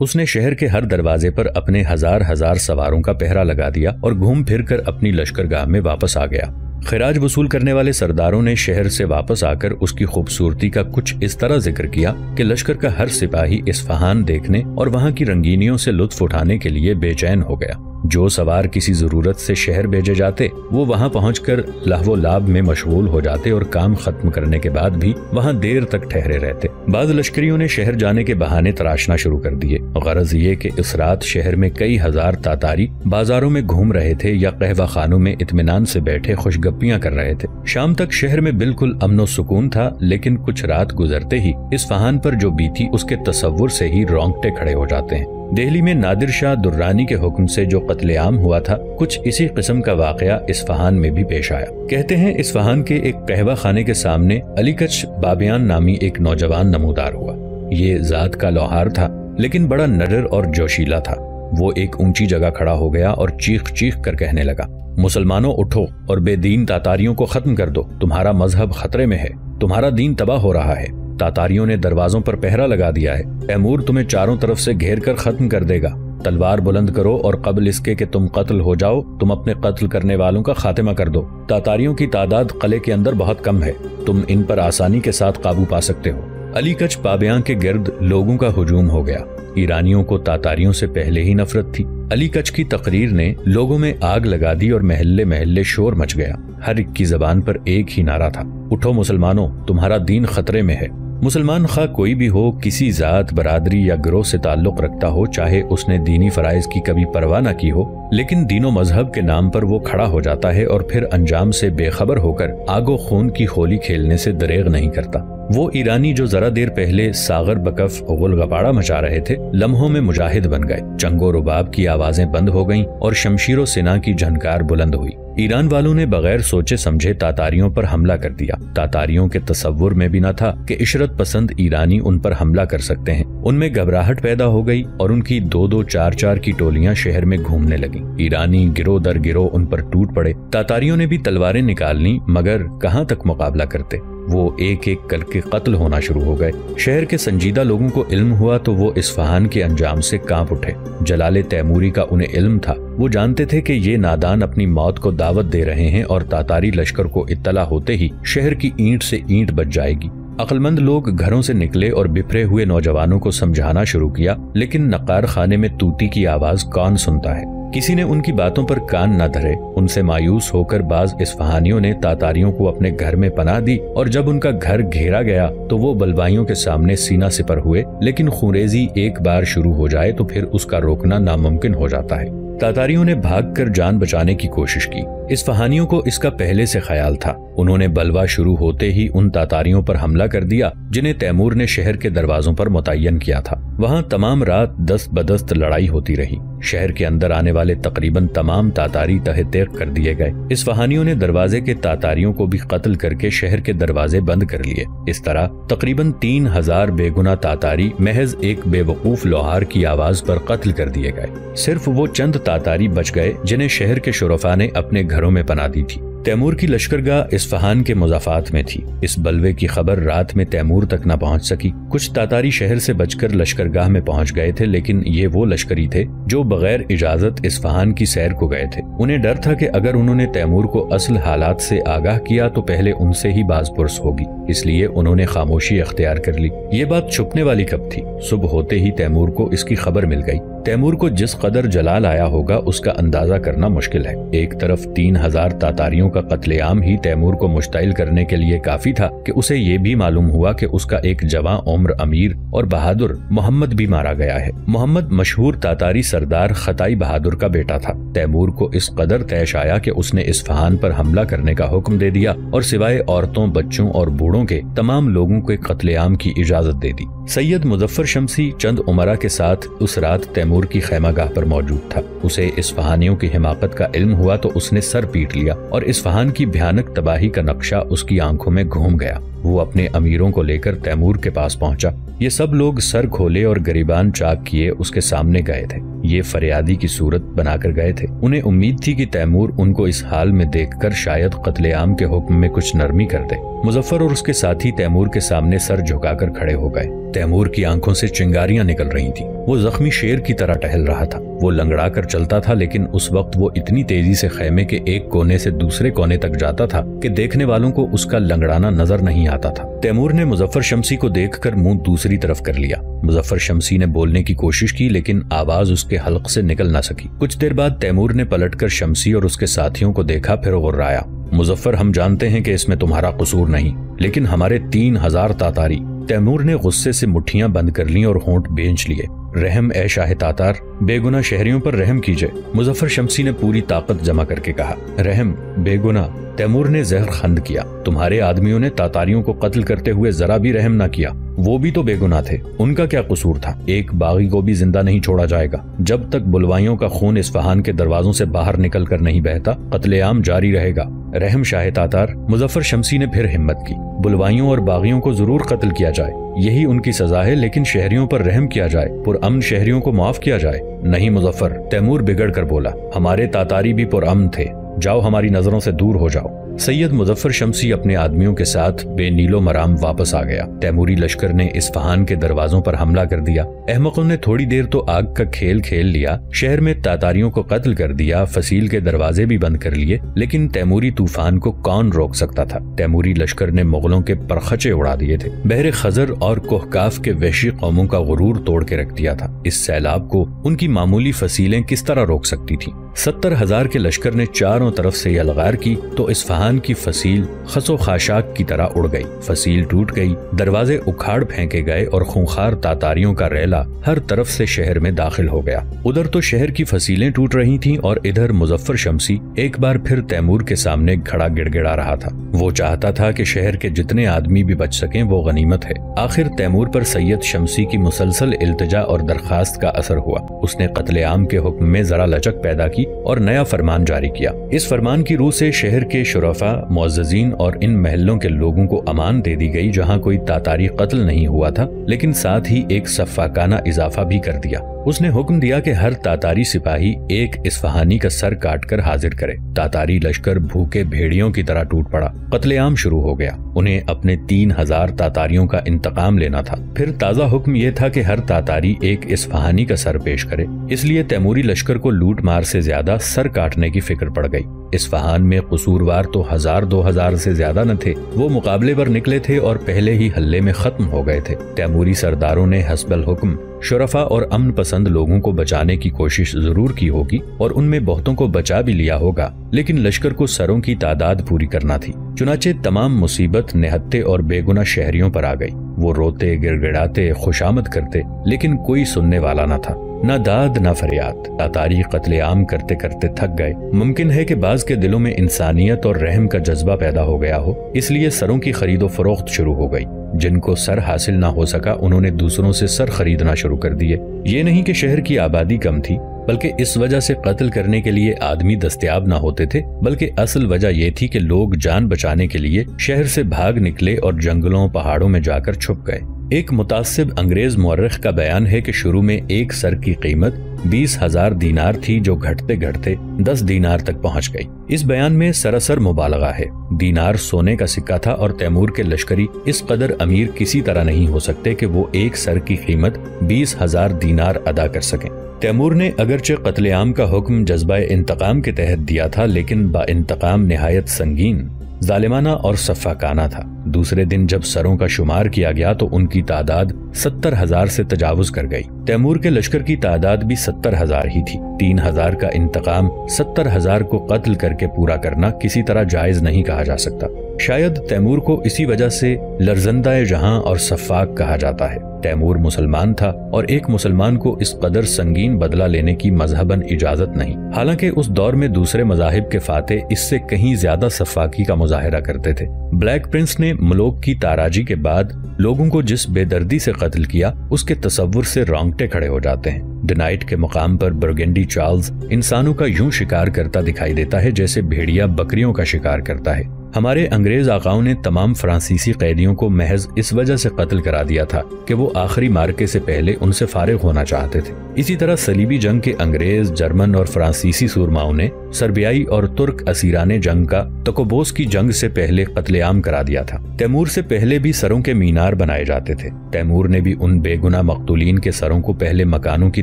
उसने शहर के हर दरवाजे पर अपने हज़ार हज़ार सवारों का पहरा लगा दिया और घूम फिर कर अपनी लश्करगाह में वापस आ गया। खराज वसूल करने वाले सरदारों ने शहर से वापस आकर उसकी खूबसूरती का कुछ इस तरह ज़िक्र किया कि लश्कर का हर सिपाही इस्फहान देखने और वहाँ की रंगीनियों से लुत्फ उठाने के लिए बेचैन हो गया। जो सवार किसी ज़रूरत से शहर भेजे जाते, वो वहाँ पहुंचकर लहवो लाभ में मशगूल हो जाते और काम खत्म करने के बाद भी वहाँ देर तक ठहरे रहते। बाद लश्करियों ने शहर जाने के बहाने तराशना शुरू कर दिए। गरज ये कि इस रात शहर में कई हज़ार तातारी बाजारों में घूम रहे थे या कहवा खानों में इतमान से बैठे खुशगप्पियाँ कर रहे थे। शाम तक शहर में बिल्कुल अमनो सुकून था, लेकिन कुछ रात गुजरते ही इस फहान पर जो बीती, उसके तस्वुर से ही रोंगटे खड़े हो जाते हैं। दिल्ली में नादिर शाह दुर्रानी के हुक्म से जो कत्लेआम हुआ था, कुछ इसी किस्म का वाकया इस्फहान में भी पेश आया। कहते हैं, इस्फहान के एक कहवा खाने के सामने अलीकच बाबियान नामी एक नौजवान नमोदार हुआ। ये जात का लोहार था, लेकिन बड़ा नडर और जोशीला था। वो एक ऊँची जगह खड़ा हो गया और चीख चीख कर कहने लगा, मुसलमानों उठो और बेदीन तातारियों को खत्म कर दो। तुम्हारा मज़हब खतरे में है। तुम्हारा दीन तबाह हो रहा है। तातारियों ने दरवाजों पर पहरा लगा दिया है। तैमूर तुम्हें चारों तरफ़ से घेर कर खत्म कर देगा। तलवार बुलंद करो और कबल इसके कि तुम कत्ल हो जाओ, तुम अपने कत्ल करने वालों का खात्मा कर दो। तातारियों की तादाद कले के अंदर बहुत कम है। तुम इन पर आसानी के साथ काबू पा सकते हो। अलीकच पाबियाँ के गिर्द लोगों का हुजूम हो गया। ईरानियों को तातारियों से पहले ही नफरत थी। अलीकच की तकरीर ने लोगों में आग लगा दी और महल्ले महल्ले शोर मच गया। हर एक की जबान पर एक ही नारा था। उठो मुसलमानों, तुम्हारा दीन खतरे में है। मुसलमान खा कोई भी हो, किसी जात, बरदरी या ग्रोह से ताल्लुक रखता हो, चाहे उसने दीनी फराइज की कभी परवाह ना की हो लेकिन दीनों मज़हब के नाम पर वो खड़ा हो जाता है और फिर अंजाम से बेखबर होकर आगो खून की होली खेलने से दरेग नहीं करता। वो ईरानी जो जरा देर पहले सागर बकफ गुलगपाड़ा मचा रहे थे, लम्हों में मुजाहिद बन गए। चंगो रुबाब की आवाज़ें बंद हो गईं और शमशीर सिना की झनकार बुलंद हुई। ईरान वालों ने बगैर सोचे समझे तातारियों पर हमला कर दिया। तातारियों के तस्वुर में भी न था कि इशरत पसंद ईरानी उन पर हमला कर सकते हैं। उनमें घबराहट पैदा हो गई और उनकी दो दो चार चार की टोलियाँ शहर में घूमने लगी। ईरानी गिरो दर गिरो उन पर टूट पड़े। तातारियों ने भी तलवारें निकाल ली, मगर कहाँ तक मुकाबला करते? वो एक एक करके कत्ल होना शुरू हो गए। शहर के संजीदा लोगों को इल्म हुआ तो वो इस्फहान के अंजाम से काँप उठे। जलाल तैमूरी का उन्हें इल्म था। वो जानते थे कि ये नादान अपनी मौत को दावत दे रहे हैं और तातारी लश्कर को इत्तला होते ही शहर की ईंट से ईंट बच जाएगी। अक्लमंद लोग घरों से निकले और बिफरे हुए नौजवानों को समझाना शुरू किया, लेकिन नकार खाने में तूती की आवाज़ कौन सुनता है? किसी ने उनकी बातों पर कान न धरे, उनसे मायूस होकर बाज इसफहानियों ने तातारियों को अपने घर में पना दी, और जब उनका घर घेरा गया तो वो बलवाइयों के सामने सीना सिपर हुए, लेकिन खुरेजी एक बार शुरू हो जाए तो फिर उसका रोकना नामुमकिन हो जाता है। तातारियों ने भागकर जान बचाने की कोशिश की। इस फहानियों को इसका पहले से ख्याल था। उन्होंने बलवा शुरू होते ही उन तातारियों पर हमला कर दिया, जिन्हें तैमूर ने शहर के दरवाजों पर मुतयन किया था। वहाँ तमाम रात दस्त बदस्त लड़ाई होती रही। शहर के अंदर आने वाले तकरीबन तमाम तातारी तह तेक कर दिए गए। इस फहानियों ने दरवाजे के तातारियों को भी कत्ल करके शहर के दरवाजे बंद कर लिए। इस तरह तकरीबन तीन हज़ार बेगुना तातारी महज एक बेवकूफ़ लोहार की आवाज़ पर कत्ल कर दिए गए। सिर्फ़ वो चंद तातारी बच गए जिन्हें शहर के शुरफा ने अपने घरों में बना दी थी। तैमूर की लश्करगाह इस्फहान के मुजाफात में थी। इस बलवे की खबर रात में तैमूर तक न पहुँच सकी। कुछ तातारी शहर से बचकर लश्करगाह में पहुँच गए थे, लेकिन ये वो लश्करी थे जो बगैर इजाज़त इस्फहान की सैर को गए थे। उन्हें डर था कि अगर उन्होंने तैमूर को असल हालात से आगाह किया तो पहले उनसे ही बाजपुरस होगी। इसलिए उन्होंने खामोशी अख्तियार कर ली। ये बात छुपने वाली कब थी? सुबह होते ही तैमूर को इसकी खबर मिल गई। तैमूर को जिस कदर जलाल आया होगा, उसका अंदाज़ा करना मुश्किल है। एक तरफ़ तीन हज़ार तातारियों का कत्लेआम ही तैमूर को मुश्तिल करने के लिए काफ़ी था कि उसे ये भी मालूम हुआ कि उसका एक जवां उम्र अमीर और बहादुर मोहम्मद भी मारा गया है। मोहम्मद मशहूर तातारी सरदार खताई बहादुर का बेटा था। तैमूर को इस कदर तैश आया कि उसने इस्फहान पर हमला करने का हुक्म दे दिया और सिवाय औरतों, बच्चों और बूढ़ों के तमाम लोगों के कत्लेआम की इजाज़त दे दी। सैयद मुजफ्फर शमसी चंद उमरा के साथ उस रात तैमूर की खैमागाह पर मौजूद था। उसे इस फहानियों की हिमाकत का इल्म हुआ तो उसने सर पीट लिया और इस फहान की भयानक तबाही का नक्शा उसकी आँखों में घूम गया। वो अपने अमीरों को लेकर तैमूर के पास पहुँचा। ये सब लोग सर खोले और गरीबान चाक किए उसके सामने गए थे। ये फरियादी की सूरत बनाकर गए थे। उन्हें उम्मीद थी कि तैमूर उनको इस हाल में देखकर शायद कत्लेआम के हुक्म में कुछ नरमी कर दे। मुजफ्फर और उसके साथी तैमूर के सामने सर झुकाकर खड़े हो गए। तैमूर की आँखों से चिंगारियाँ निकल रही थी। वो जख्मी शेर की तरह टहल रहा था। वो लंगड़ा कर चलता था, लेकिन उस वक्त वो इतनी तेज़ी से खेमे के एक कोने से दूसरे कोने तक जाता था कि देखने वालों को उसका लंगड़ाना नज़र नहीं आता था। तैमूर ने मुजफ्फर शमसी को देखकर मुँह दूसरी तरफ़ कर लिया। मुजफ्फर शमसी ने बोलने की कोशिश की, लेकिन आवाज़ उसके हल्क से निकल ना सकी। कुछ देर बाद तैमूर ने पलटकर शमसी और उसके साथियों को देखा, फिर गुर्राया, मुजफ्फर, हम जानते हैं कि इसमें तुम्हारा कसूर नहीं, लेकिन हमारे तीन हज़ार तातारी। तैमूर ने गुस्से से मुठ्ठियाँ बंद कर ली और होंठ बेंच लिए। रहम ए शाह तातार बेगुना शहरियों पर रहम कीजिए। मुजफ्फर शमसी ने पूरी ताकत जमा करके कहा, रहम बेगुना तैमूर ने जहर खंद किया। तुम्हारे आदमियों ने तातारियों को कत्ल करते हुए जरा भी रहम न किया। वो भी तो बेगुना थे। उनका क्या कसूर था? एक बागी को भी ज़िंदा नहीं छोड़ा जाएगा। जब तक बुलवाइयों का खून इस्फहान के दरवाजों से बाहर निकल कर नहीं बहता, कत्लेआम जारी रहेगा। रहम शाह तातार, मुजफ्फर शमसी ने फिर हिम्मत की। बुलवाइयों और बागियों को ज़रूर कत्ल किया जाए। यही उनकी सजा है, लेकिन शहरियों पर रहम किया जाए, पुरअमन शहरियों को माफ़ किया जाए। नहीं मुजफ्फर, तैमूर बिगड़ कर बोला, हमारे तातारी भी पुरअमन थे। जाओ हमारी नज़रों से दूर हो जाओ। सैयद मुजफ्फर शमसी अपने आदमियों के साथ बेनीलो मराम वापस आ गया। तैमूरी लश्कर ने इस्फहान के दरवाजों पर हमला कर दिया। अहमकों ने थोड़ी देर तो आग का खेल खेल लिया। शहर में तातारियों को कत्ल कर दिया, फसील के दरवाजे भी बंद कर लिए, लेकिन तैमूरी तूफ़ान को कौन रोक सकता था? तैमूरी लश्कर ने मुगलों के परखचे उड़ा दिए थे। बहरे खजर और कोहकाफ के वैशी कौमों का गुरूर तोड़ के रख दिया था। इस सैलाब को उनकी मामूली फसीलें किस तरह रोक सकती थी? सत्तर हज़ार के लश्कर ने चारों तरफ़ से यलगार की तो इस्फहान की फसील खसो खाशाक की तरह उड़ गई। फसील टूट गई, दरवाजे उखाड़ फेंके गए और खूंखार तातारियों का रेला हर तरफ़ से शहर में दाखिल हो गया। उधर तो शहर की फसीलें टूट रही थीं और इधर मुजफ्फर शमसी एक बार फिर तैमूर के सामने खड़ा गिड़गिड़ा रहा था। वो चाहता था कि शहर के जितने आदमी भी बच सकें, वो गनीमत है। आखिर तैमूर पर सैयद शमसी की मुसलसल इल्तजा और दरखास्त का असर हुआ। उसने कत्लेआम के हुक्म में जरा लचक पैदा की और नया फरमान जारी किया। इस फरमान की रूह से शहर के शुरफा मोजीन और इन महलों के लोगों को अमान दे दी गई जहाँ कोई तातारी कत्ल नहीं हुआ था, लेकिन साथ ही एक सफाकाना इजाफा भी कर दिया। उसने हुक्म दिया कि हर तातारी सिपाही एक इस्फहानी का सर काट कर हाजिर करे। तातारी लश्कर भूखे भेड़ियों की तरह टूट पड़ा। कत्लेआम शुरू हो गया। उन्हें अपने तीन हज़ार तातारियों का इंतकाम लेना था। फिर ताज़ा हुक्म यह था कि हर तातारी एक इस्फहानी का सर पेश करे। इसलिए तैमूरी लश्कर को लूट मार से ज़्यादा सर काटने की फ़िक्र पड़ गई। इस्फहान में कसूरवार तो हज़ार, दो हज़ार से ज़्यादा न थे। वो मुकाबले पर निकले थे और पहले ही हल्ले में खत्म हो गए थे। तैमूरी सरदारों ने हसबल हुक्म शुरफा और अमन पसंद लोगों को बचाने की कोशिश ज़रूर की होगी और उनमें बहुतों को बचा भी लिया होगा, लेकिन लश्कर को सरों की तादाद पूरी करना थी। चुनाचे तमाम मुसीबत, निहत्ते और बेगुना शहरियों पर आ गई। वो रोते, गिड़गिड़ाते, खुशामद करते, लेकिन कोई सुनने वाला न था। न दाद, न फरियाद। तातारी कत्ले आम करते करते थक गए। मुमकिन है कि बाज के दिलों में इंसानियत और रहम का जज्बा पैदा हो गया हो, इसलिए सरों की खरीदो फरोख्त शुरू हो गई। जिनको सर हासिल ना हो सका, उन्होंने दूसरों से सर खरीदना शुरू कर दिए। ये नहीं कि शहर की आबादी कम थी, बल्कि इस वजह से कत्ल करने के लिए आदमी दस्तियाब ना होते थे, बल्कि असल वजह यह थी कि लोग जान बचाने के लिए शहर से भाग निकले और जंगलों, पहाड़ों में जाकर छुप गए। एक मुतासिब अंग्रेज़ मौरख का बयान है कि शुरू में एक सर की कीमत बीस हज़ार दीनार थी जो घटते घटते दस दीनार तक पहुँच गई। इस बयान में सरासर मुबालगा है। दीनार सोने का सिक्का था और तैमूर के लश्करी इस कदर अमीर किसी तरह नहीं हो सकते कि वो एक सर की कीमत बीस हज़ार दीनार अदा कर सकें। तैमूर ने अगरचे कत्लेआम का हुक्म जज्बा इंतकाम के तहत दिया था, लेकिन बा इंतकाम नहायत संगीन। जालिमाना और सफ़ाकाना था। दूसरे दिन जब सरों का शुमार किया गया तो उनकी तादाद सत्तर हज़ार से तजावुज कर गई। तैमूर के लश्कर की तादाद भी सत्तर हज़ार ही थी। तीन हज़ार का इंतकाम सत्तर हज़ार को कत्ल करके पूरा करना किसी तरह जायज़ नहीं कहा जा सकता। शायद तैमूर को इसी वजह से लर्जंदा जहाँ और सफाक कहा जाता है। तैमूर मुसलमान था और एक मुसलमान को इस कदर संगीन बदला लेने की मजहबन इजाज़त नहीं। हालाँकि उस दौर में दूसरे मजाहिब के फाते इससे कहीं ज़्यादा सफाकी का मुजाहरा करते थे। ब्लैक प्रिंस ने मलोक की ताराजी के बाद लोगों को जिस बेदर्दी से कत्ल किया, उसके तस्वुर से रोंगटे खड़े हो जाते हैं। डिनाइट के मुकाम पर बर्गेंडी चार्ल्स इंसानों का यूँ शिकार करता दिखाई देता है जैसे भेड़िया बकरियों का शिकार करता है। हमारे अंग्रेज़ आकाओं ने तमाम फ्रांसीसी कैदियों को महज इस वजह से कत्ल करा दिया था कि वो आखिरी मार्के से पहले उनसे फारिग होना चाहते थे। इसी तरह सलीबी जंग के अंग्रेज़, जर्मन और फ्रांसीसी सूरमाओं ने सर्बियाई और तुर्क असीराने जंग का तकोबोस की जंग से पहले कत्लेआम करा दिया था। तैमूर से पहले भी सरों के मीनार बनाए जाते थे। तैमूर ने भी उन बेगुना मकतूलीन के सरों को पहले मकानों की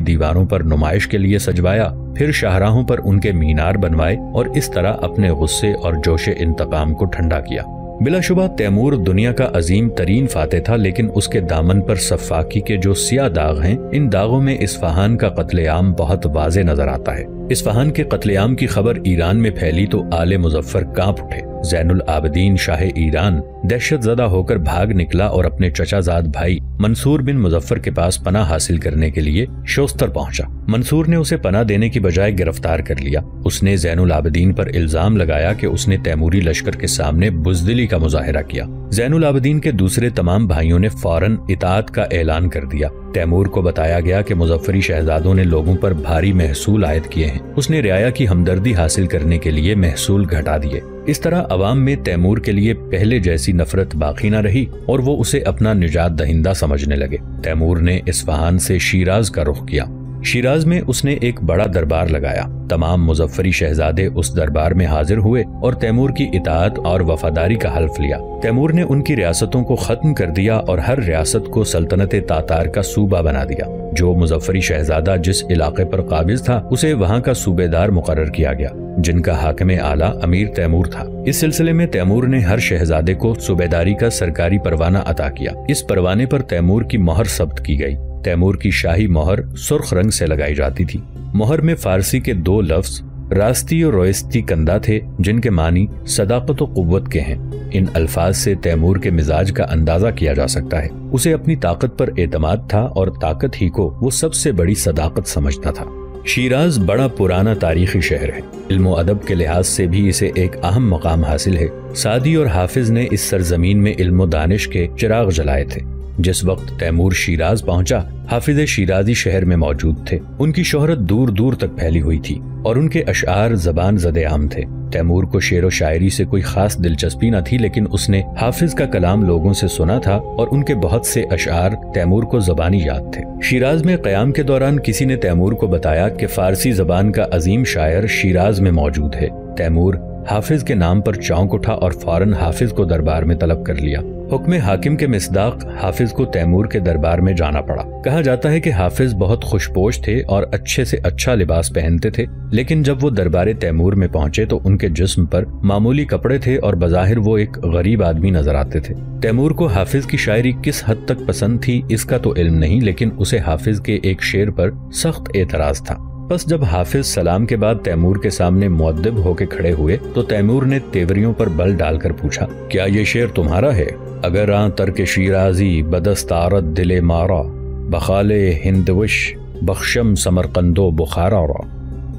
दीवारों पर नुमाइश के लिए सजवाया, फिर शाहराहों पर उनके मीनार बनवाए और इस तरह अपने गुस्से और जोश इंतकाम को ठंडा किया। बिलाशुबा तैमूर दुनिया का अजीम तरीन फाते था, लेकिन उसके दामन पर सफाकी के जो सिया दाग हैं, इन दागों में इस्फहान का कत्लेआम बहुत वाजे नज़र आता है। इस्फहान के कत्लेआम की खबर ईरान में फैली तो आले मुजफ्फर काँप उठे। जैनुल आबदीन शाह ईरान दहशत जदा होकर भाग निकला और अपने चचाजाद भाई मंसूर बिन मुजफ्फर के पास पना हासिल करने के लिए शोस्तर पहुँचा। मंसूर ने उसे पना देने की बजाय गिरफ़्तार कर लिया। उसने जैनुल आबदीन पर इल्ज़ाम लगाया कि उसने तैमूरी लश्कर के सामने बुजदिली का मुजाहरा किया। जैनुल आबदीन के दूसरे तमाम भाइयों ने फ़ौरन इतात का ऐलान कर दिया। तैमूर को बताया गया कि मुजफ्फरी शहजादों ने लोगों पर भारी महसूल आयद किए हैं। उसने रियाया की हमदर्दी हासिल करने के लिए महसूल घटा दिए। इस तरह अवाम में तैमूर के लिए पहले जैसी नफरत बाकी न रही और वो उसे अपना निजात दहिंदा समझने लगे। तैमूर ने इस्फहान से शीराज का रुख किया। शिराज में उसने एक बड़ा दरबार लगाया। तमाम मुजफ्फरी शहजादे उस दरबार में हाजिर हुए और तैमूर की इतात और वफादारी का हल्फ लिया। तैमूर ने उनकी रियासतों को खत्म कर दिया और हर रियासत को सल्तनत तातार का सूबा बना दिया। जो मुजफ्फरी शहजादा जिस इलाके पर काबिज था, उसे वहाँ का सूबेदार मुकर किया गया, जिनका हाकम आला अमीर तैमूर था। इस सिलसिले में तैमूर ने हर शहजादे को सूबेदारी का सरकारी परवाना अता किया। इस परवाने पर तैमूर की मोहर जब्त की गई। तैमूर की शाही मोहर सुर्ख रंग से लगाई जाती थी। मोहर में फारसी के दो लफ्ज, रास्ती और रोयस्ती कंदा थे, जिनके मानी सदाकत और कुत के हैं। इन अल्फाज से तैमूर के मिजाज का अंदाज़ा किया जा सकता है। उसे अपनी ताकत पर एतमाद था और ताकत ही को वो सबसे बड़ी सदाकत समझता था। शीराज बड़ा पुराना तारीखी शहर है। इल्मो अदब के लिहाज से भी इसे एक अहम मकाम हासिल है। सादी और हाफिज ने इस सरजमीन में इल्मो दानिश के चिराग जलाए थे। जिस वक्त तैमूर शिराज पहुँचा, हाफिज शिराजी शहर में मौजूद थे। उनकी शोहरत दूर दूर तक फैली हुई थी और उनके अशार जबान जदे आम थे। तैमूर को शेर व शायरी से कोई खास दिलचस्पी न थी, लेकिन उसने हाफिज का कलाम लोगों से सुना था और उनके बहुत से अशार तैमूर को जबानी याद थे। शिराज में कयाम के दौरान किसी ने तैमूर को बताया कि फारसी जबान का अजीम शायर शिराज में मौजूद है। तैमूर हाफिज के नाम पर चौंक उठा और फ़ौरन हाफिज को दरबार में तलब कर लिया। हुक्म हाकिम के मिसदाक हाफिज को तैमूर के दरबार में जाना पड़ा। कहा जाता है कि हाफिज बहुत खुशपोश थे और अच्छे से अच्छा लिबास पहनते थे, लेकिन जब वो दरबार तैमूर में पहुँचे तो उनके जिस्म पर मामूली कपड़े थे और बजाहिर वो एक गरीब आदमी नज़र आते थे। तैमूर को हाफिज की शायरी किस हद तक पसंद थी, इसका तो इल्म नहीं, लेकिन उसे हाफिज के एक शेर पर सख्त एतराज़ था। बस जब हाफिज सलाम के बाद तैमूर के सामने मुद्दब होके खड़े हुए तो तैमूर ने तेवरियों पर बल डालकर पूछा, क्या ये शेर तुम्हारा है? अगर आ तरक शीराजी बदस्तारत दिले मारा, बखाले हिंदविश, बख्शम समरकंदो बुखारा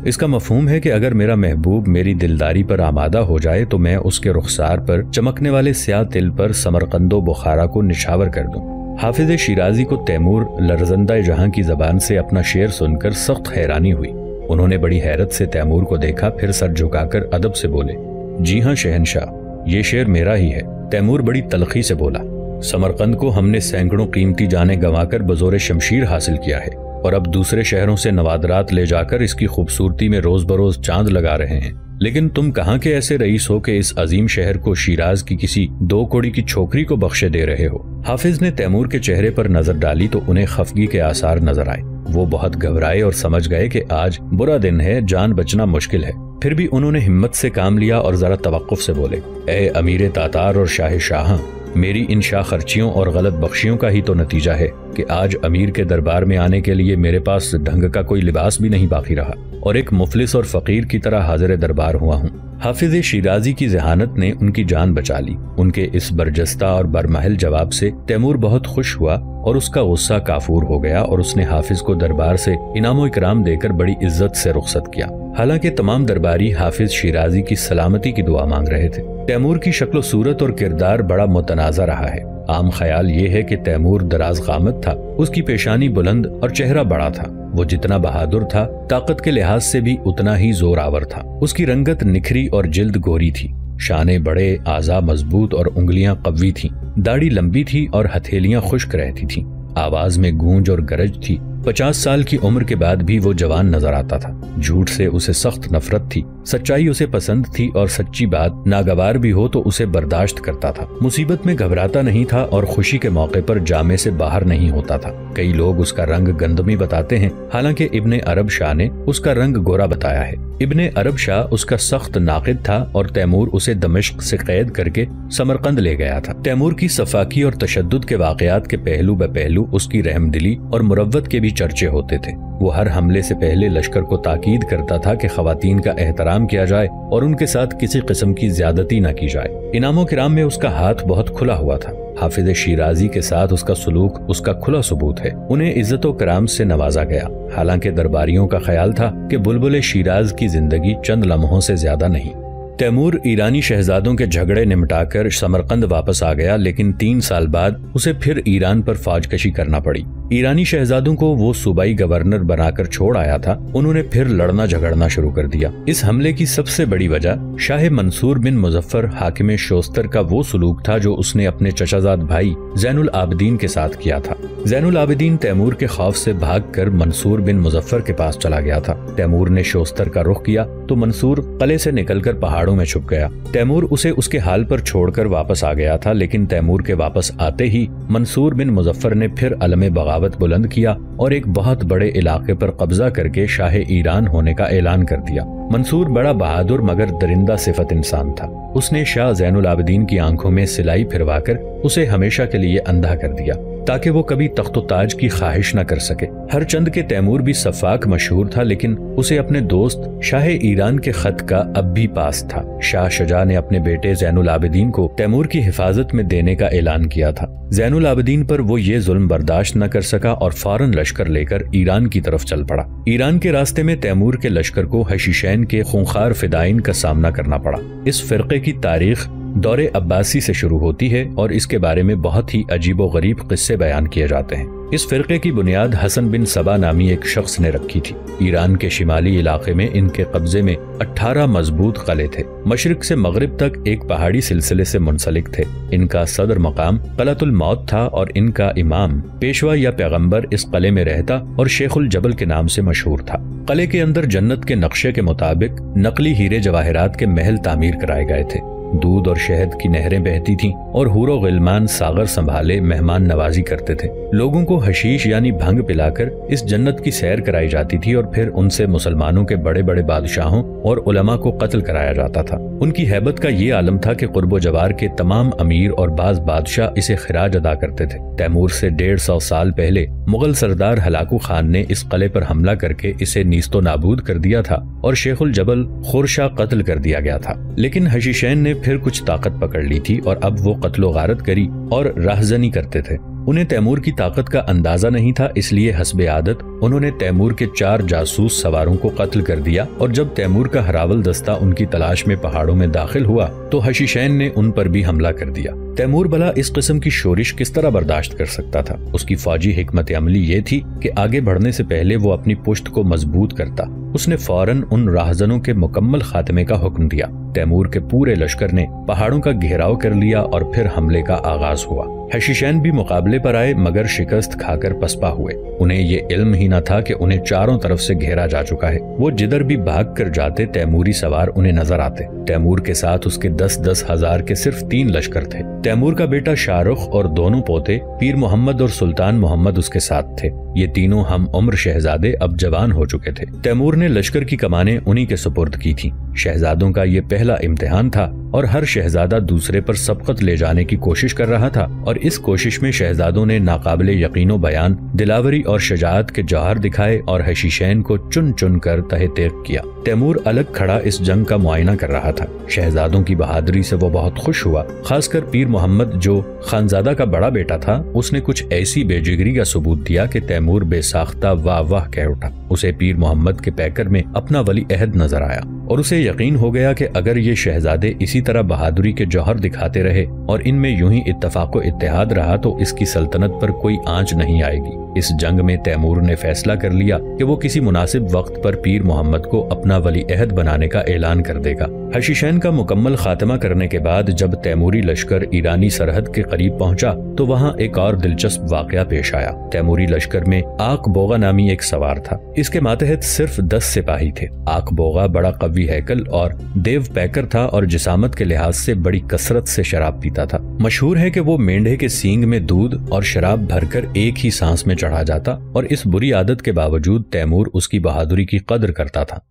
इसका मफहूम है कि अगर मेरा महबूब मेरी दिलदारी पर आमादा हो जाए तो मैं उसके रुखसार पर, चमकने वाले स्या तिल पर समरकंदो बुखारा को निछावर कर दूँ। हाफिज शिराजी को तैमूर लरजंदा जहाँ की जबान से अपना शेर सुनकर सख्त हैरानी हुई। उन्होंने बड़ी हैरत से तैमूर को देखा, फिर सर झुकाकर अदब से बोले, जी हाँ शहनशाह, ये शेर मेरा ही है। तैमूर बड़ी तलखी से बोला, समरकंद को हमने सैकड़ों कीमती जाने गंवाकर बजोर शमशीर हासिल किया है और अब दूसरे शहरों से नवादरात ले जाकर इसकी खूबसूरती में रोज बरोज चाँद लगा रहे हैं। लेकिन तुम कहाँ के ऐसे रईस हो कि इस अजीम शहर को शिराज की किसी दो कोड़ी की छोकरी को बख्शे दे रहे हो? हाफिज ने तैमूर के चेहरे पर नज़र डाली तो उन्हें खफगी के आसार नज़र आए। वो बहुत घबराए और समझ गए कि आज बुरा दिन है, जान बचना मुश्किल है। फिर भी उन्होंने हिम्मत से काम लिया और जरा तवक्फ से बोले ए अमीर तातार और शाह शाह, मेरी इन शाह खर्चियों और गलत बख्शियों का ही तो नतीजा है कि आज अमीर के दरबार में आने के लिए मेरे पास ढंग का कोई लिबास भी नहीं बाकी रहा और एक मुफलिस और फकीर की तरह हाजिर दरबार हुआ हूँ। हाफिज शिराजी की जहानत ने उनकी जान बचा ली। उनके इस बरजस्ता और बरमहल जवाब से तैमूर बहुत खुश हुआ और उसका गुस्सा काफूर हो गया और उसने हाफिज को दरबार से इनामो इकराम देकर बड़ी इज़्ज़त से रुखसत किया। हालाँकि तमाम दरबारी हाफिज शिराजी की सलामती की दुआ मांग रहे थे। तैमूर की शक्ल, सूरत और किरदार बड़ा मुतनाज़ा रहा है। आम ख्याल ये है कि तैमूर दराज कामत था। उसकी पेशानी बुलंद और चेहरा बड़ा था। वो जितना बहादुर था, ताकत के लिहाज से भी उतना ही ज़ोर आवर था। उसकी रंगत निखरी और जिल्द गोरी थी। शाने बड़े, आजा मज़बूत और उंगलियाँ कवी थीं। दाढ़ी लंबी थी और हथेलियाँ खुश्क रहती थीं। आवाज़ में गूंज और गरज थी। पचास साल की उम्र के बाद भी वो जवान नज़र आता था। झूठ से उसे सख्त नफरत थी, सच्चाई उसे पसंद थी और सच्ची बात, नागवार भी हो तो उसे बर्दाश्त करता था। मुसीबत में घबराता नहीं था और खुशी के मौके पर जामे से बाहर नहीं होता था। कई लोग उसका रंग गंदमी बताते हैं, हालाँकि इब्ने अरब शाह ने उसका रंग गोरा बताया है। इब्ने अरब शाह उसका सख्त नाकिद था और तैमूर उसे दमिश्क से कैद करके समरकंद ले गया था। तैमूर की सफाकी और तशद के वाकयात के पहलू ब पहलू उसकी रहमदिली और मुरवत के भी चर्चे होते थे। वो हर हमले से पहले लश्कर को ताकीद करता था कि खातन का एहतराम किया जाए और उनके साथ किसी किस्म की ज्यादती न की जाए। इनामों के राम में उसका हाथ बहुत खुला हुआ था। हाफिज शिराजी के साथ उसका सलूक, उसका खुला सबूत है। उन्हें इज़्ज़त कराम से नवाजा गया। हालाँकि दरबारियों का ख्याल था कि बुलबुल शिराज की ज़िंदगी चंद लम्हों से ज़्यादा नहीं। तैमूर ईरानी शहजादों के झगड़े निमटाकर समरकंद वापस आ गया, लेकिन तीन साल बाद उसे फिर ईरान पर फौजकशी करना पड़ी। ईरानी शहजादों को वो सूबाई गवर्नर बनाकर छोड़ आया था। उन्होंने फिर लड़ना झगड़ना शुरू कर दिया। इस हमले की सबसे बड़ी वजह शाह मंसूर बिन मुजफ्फर हाकिम शोस्तर का वो सलूक था जो उसने अपने चचाजाद भाई जैनुल आबदीन के साथ किया था। जैनुल आबदीन तैमूर के खौफ से भागकर मंसूर बिन मुजफ्फर के पास चला गया था। तैमूर ने शोस्तर का रुख किया तो मंसूर कले से निकलकर पहाड़ों में छुप गया। तैमूर उसे उसके हाल पर छोड़कर वापस आ गया था, लेकिन तैमूर के वापस आते ही मंसूर बिन मुजफ्फर ने फिर अलम बगा बगावत बुलंद किया और एक बहुत बड़े इलाके पर कब्जा करके शाह ईरान होने का ऐलान कर दिया। मंसूर बड़ा बहादुर मगर दरिंदा सिफत इंसान था। उसने शाह जैनुल आबदीन की आँखों में सिलाई फिरवाकर उसे हमेशा के लिए अंधा कर दिया। ताकि वो कभी तख्त ताज की ख्वाहिश न कर सके। हर चंद के तैमूर भी सफाक मशहूर था, लेकिन उसे अपने दोस्त शाह ईरान के खत का अब भी पास था। शाह शजा ने अपने बेटे जैनुल आबदीन को तैमूर की हिफाजत में देने का ऐलान किया था। जैनुल आबदीन पर वो ये जुल्म बर्दाश्त न कर सका और फ़ौरन लश्कर लेकर ईरान की तरफ़ चल पड़ा। ईरान के रास्ते में तैमूर के लश्कर को हशीशैन के खूंखार फिदाइन का सामना करना पड़ा। इस फिरके की तारीख दौरे अब्बासी से शुरू होती है और इसके बारे में बहुत ही अजीबो गरीब किस्से बयान किए जाते हैं। इस फिरके की बुनियाद हसन बिन सबा नामी एक शख्स ने रखी थी। ईरान के शिमाली इलाके में इनके कब्जे में 18 मज़बूत कले थे। मशरक से मगरब तक एक पहाड़ी सिलसिले से मुंसलिक थे। इनका सदर मकाम कलतुल मौत था और इनका इमाम, पेशवा या पैगंबर इस कले में रहता और शेखुल जबल के नाम से मशहूर था। कले के अंदर जन्नत के नक्शे के मुताबिक नकली हीरे जवाहरात के महल तामीर कराए गए थे। दूध और शहद की नहरें बहती थीं और हूरो गिलमान सागर संभाले मेहमान नवाजी करते थे। लोगों को हशीश यानी भंग पिलाकर इस जन्नत की सैर कराई जाती थी और फिर उनसे मुसलमानों के बड़े बड़े बादशाहों और उलमा को कत्ल कराया जाता था। उनकी हैबत का ये आलम था कि कुर्बो जवार के तमाम अमीर और बाज बादशाह इसे खराज अदा करते थे। तैमूर से डेढ़ सौ साल पहले मुगल सरदार हलाकू खान ने इस कले पर हमला करके इसे नीस्तो नाबूद कर दिया था और शेखुल जबल खुरशा कत्ल कर दिया गया था। लेकिन हशीशैन ने फिर कुछ ताकत पकड़ ली थी और अब वो कत्लो गारत करी और राहजनी करते थे। उन्हें तैमूर की ताकत का अंदाज़ा नहीं था, इसलिए हसब आदत उन्होंने तैमूर के चार जासूस सवारों को कत्ल कर दिया और जब तैमूर का हरावल दस्ता उनकी तलाश में पहाड़ों में दाखिल हुआ तो हशीशैन ने उन पर भी हमला कर दिया। तैमूर भला इस किस्म की शोरिश किस तरह बर्दाश्त कर सकता था? उसकी फौजी हिकमत अमली ये थी कि आगे बढ़ने से पहले वो अपनी पुश्त को मज़बूत करता। उसने फ़ौरन उन राहजनों के मुकम्मल खात्मे का हुक्म दिया। तैमूर के पूरे लश्कर ने पहाड़ों का घेराव कर लिया और फिर हमले का आगाज़ हुआ। हशीशैन भी मुकाबले पर आए, मगर शिकस्त खाकर पसपा हुए। उन्हें ये इल्म ही न था कि उन्हें चारों तरफ़ से घेरा जा चुका है। वो जिधर भी भाग कर जाते, तैमूरी सवार उन्हें नज़र आते। तैमूर के साथ उसके दस दस हज़ार के सिर्फ़ तीन लश्कर थे। तैमूर का बेटा शाहरुख और दोनों पोते, पीर मोहम्मद और सुल्तान मोहम्मद उसके साथ थे। ये तीनों हम उम्र शहजादे अब जवान हो चुके थे। तैमूर ने लश्कर की कमाने उन्हीं के सुपुर्द की थी। शहजादों का ये पहला इम्तिहान था और हर शहजादा दूसरे पर सबकत ले जाने की कोशिश कर रहा था और इस कोशिश में शहजादों ने नाकाबले यकीनो बयान, दिलावरी और शजात के जौहर दिखाए और हशीशैन को चुन चुन कर तहे तेक किया। तैमूर अलग खड़ा इस जंग का मुआयना कर रहा था। शहजादों की बहादुरी से वो बहुत खुश हुआ। खासकर पीर मोहम्मद, जो खानजादा का बड़ा बेटा था, उसने कुछ ऐसी बेजिगरी का सबूत दिया कि तैमूर बेसाख्ता वाह वाह कह उठा। उसे पीर मोहम्मद के पैकर में अपना वली अहद नज़र आया और उसे यकीन हो गया कि अगर ये शहजादे इसी तरह बहादुरी के जौहर दिखाते रहे और इनमें यूँ ही इत्तफाक इत्तेहाद रहा तो इसकी सल्तनत पर कोई आँच नहीं आएगी। इस जंग में तैमूर ने फैसला कर लिया कि वो किसी मुनासिब वक्त पर पीर मोहम्मद को अपना वली अहद बनाने का ऐलान कर देगा। हशीशैन का मुकम्मल खात्मा करने के बाद जब तैमूरी लश्कर ईरानी सरहद के करीब पहुँचा तो वहाँ एक और दिलचस्प वाकया पेश आया। तैमूरी लश्कर में आक बोगा नामी एक सवार था। इसके मातहत सिर्फ़ दस सिपाही थे। आक बोगा बड़ा कवि हैकल और देव पैकर था और जिसामत के लिहाज से बड़ी कसरत से शराब पीता था। मशहूर है कि वो मेंढे के सींग में दूध और शराब भरकर एक ही सांस में चढ़ा जाता और इस बुरी आदत के बावजूद तैमूर उसकी बहादुरी की कदर करता था।